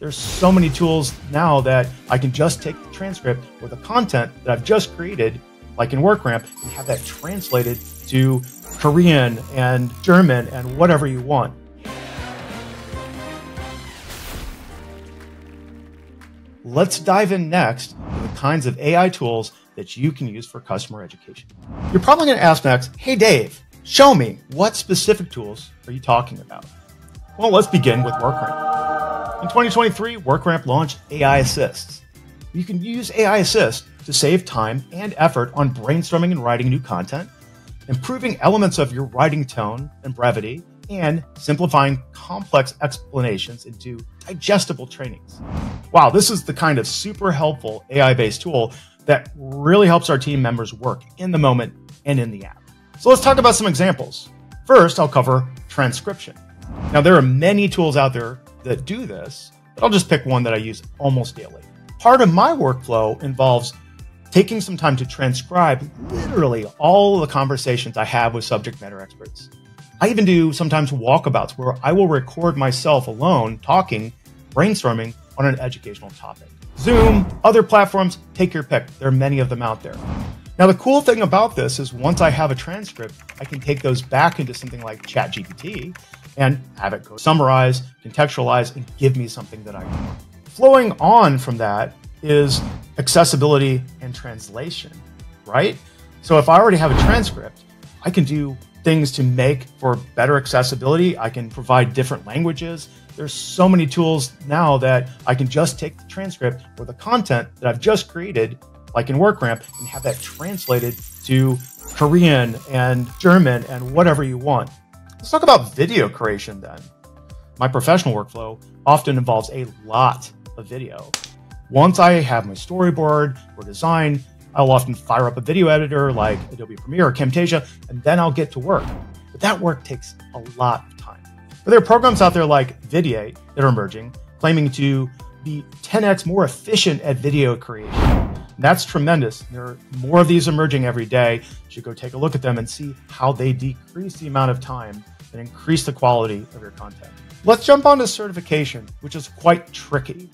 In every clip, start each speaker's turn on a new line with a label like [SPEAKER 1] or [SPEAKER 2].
[SPEAKER 1] There's so many tools now that I can just take the transcript or the content that I've just created, like in WorkRamp, and have that translated to Korean and German and whatever you want. Let's dive in next to the kinds of AI tools that you can use for customer education. You're probably going to ask next, hey Dave, show me what specific tools are you talking about? Well, let's begin with WorkRamp. In 2023, WorkRamp launched AI Assist. You can use AI Assist to save time and effort on brainstorming and writing new content, improving elements of your writing tone and brevity, and simplifying complex explanations into digestible trainings. Wow, this is the kind of super helpful AI based tool that really helps our team members work in the moment and in the app. So let's talk about some examples. First, I'll cover transcription. Now, there are many tools out there that do this, but I'll just pick one that I use almost daily. Part of my workflow involves taking some time to transcribe literally all the conversations I have with subject matter experts. I even do sometimes walkabouts where I will record myself alone talking, brainstorming on an educational topic. Zoom, other platforms, take your pick. There are many of them out there. Now, the cool thing about this is once I have a transcript, I can take those back into something like ChatGPT and have it go summarize, contextualize, and give me something that I want. Flowing on from that is accessibility and translation, right? So if I already have a transcript, I can do things to make for better accessibility. I can provide different languages. There's so many tools now that I can just take the transcript or the content that I've just created, like in WorkRamp, and have that translated to Korean and German and whatever you want. Let's talk about video creation then. My professional workflow often involves a lot of video. Once I have my storyboard or design, I'll often fire up a video editor like Adobe Premiere or Camtasia, and then I'll get to work. But that work takes a lot of time. But there are programs out there like Vidiate that are emerging, claiming to be 10x more efficient at video creation. That's tremendous. There are more of these emerging every day. You should go take a look at them and see how they decrease the amount of time and increase the quality of your content. Let's jump on to certification, which is quite tricky.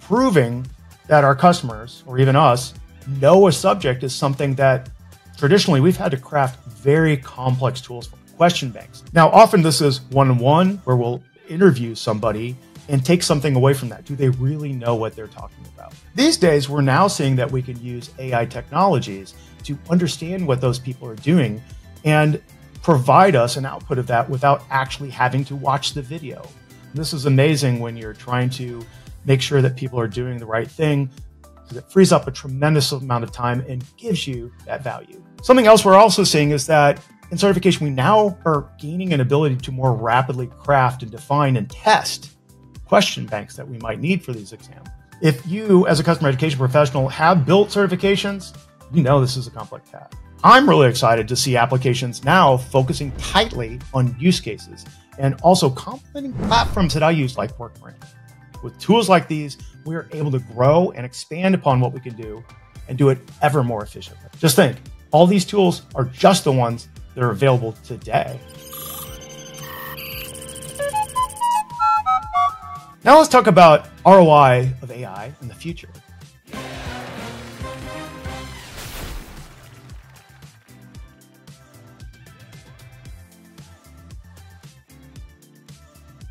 [SPEAKER 1] Proving that our customers, or even us, know a subject is something that traditionally we've had to craft very complex tools for question banks. Now, often this is one on one where we'll interview somebody and take something away from that. Do they really know what they're talking about? These days, we're now seeing that we can use AI technologies to understand what those people are doing and provide us an output of that without actually having to watch the video. This is amazing when you're trying to make sure that people are doing the right thing because it frees up a tremendous amount of time and gives you that value. Something else we're also seeing is that in certification, we now are gaining an ability to more rapidly craft and define and test question banks that we might need for these exams. If you, as a customer education professional, have built certifications, you know this is a complex task. I'm really excited to see applications now focusing tightly on use cases and also complementing platforms that I use like WorkRamp. With tools like these, we are able to grow and expand upon what we can do and do it ever more efficiently. Just think, all these tools are just the ones that are available today. Now let's talk about ROI of AI in the future.